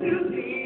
to.